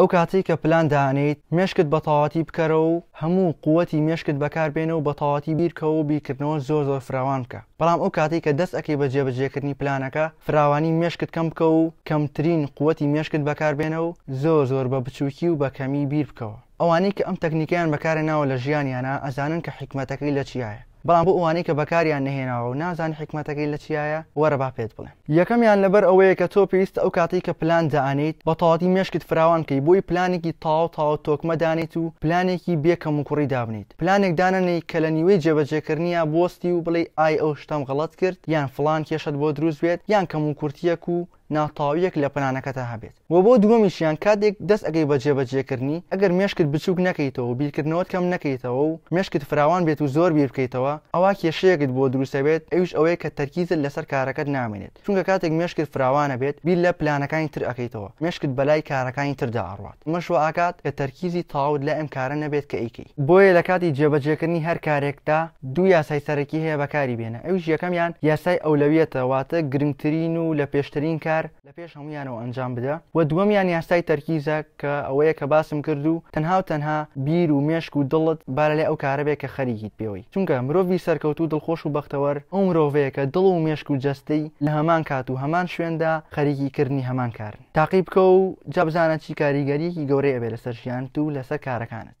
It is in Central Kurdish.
ئەو کاتەی کە پلان دانێیت مێشکت بەتەواوەتی بکەرەوە و هەموو قووەتی مێشکت بەکار بێنە و بەتەواوەتی بیر کەوە و بیرکردنەوەت زۆر زۆر فراوان بکە بەڵام ئەو کاتەی کە دەست ئەکەی بە جێبەجێکردنی پلانەکە فراوانی مێشکت کەم بکەوە و کەمترین قووەتی مێشکت بەکار بێنە و زۆر زۆر بە بچووکی و بە کەمی بیر بکەوە ئەوانەی کە ئەم تەکنیکەیان بەکارهێناوە لە ژیانیانا ئەزانن کە حیکمەتەکەی لە چیایە. بەڵام بۆ ئەوانەی کە بەکاریان نەهێناوە و نازانی حیکمەتەکەی لە چیایە وەرە با پێت بڵێم. یەکەمیان لەبەر ئەوەیە کە تۆ پێویستە ئەو کاتەی کە پلان دائەنێیت بە تەواوەتی مێشکت فراوان بکەیت بۆی پلانێکی تاو تاو تۆکمە دانێیت و پلانێکی بێ کەموکوڕی دابنێیت پلانێک دانەنێی کە لە نیوەی جێبەجێکردنیا بوەستی و بڵێی ئای ئەو شتەم غەڵەت کرد یان فڵان کێشەت بۆ دروست بێت یان کەموکورتیەک و ناتاویەک لە پلانەکەتا هەبێت وە بۆ دووەمیشیان کاتێک دەست ئەگەی بە جێ بە جێ کردنی ئەگەر مێشکت بچوک نەکەیتەوەو بیرکردنەوەت کەم نەکەیتەوە و مێشکت فراوان بێت و زۆر بیر بکەیتەوە ئەوا کێشەیەکت بۆ دروست ئەبێت ئەویش ئەوەیە کە تەرکیزت لەسەر کارەکەت نامێنێت چونکە کاتێک مێشکت فراوانەبێت بیر لە پلانەکانی تر ئەکەیتەوە مێشکت بەلای کارەکانی تردا ئەڕوات. ئەمەش وا ئەکات کە تەرکیزی تەواوت لای ئەم کارە نەبێت کە ئەیکەی. بۆیە لە کاتی جێبەجێکردنی هەر کارێکدا دوو یاسای سەرەکی هەیە بەکاری بێنە ئەویش یەکەمیان یاسای ئەولەویەتە واتە گرنگترین و لە پێشترین کار لە پێش هەموویانەوە ئەنجام بدە و دووەمیان یاسای تەرکیزە کە ئەوەیە کە باسم کرد و تەنها و تەنها بیر و مێشک و دڵت با لەلای ئەو کارە بێ کە خەریکیت پێوەی چونکە مرۆڤی سەرکەوتوو دڵخۆش و بەختەوەر ئەو مرۆڤەیە کە دڵ و مێشک و جەستەی لە هەمان کات و هەمان شوێندا خەریکی کردنی هەمان کارن. تاقی بکە و جا بزانە چی کاریگەرییەکی گەورەی ئەبێت لەسەر ژیانت و لەسەر کارەکانت.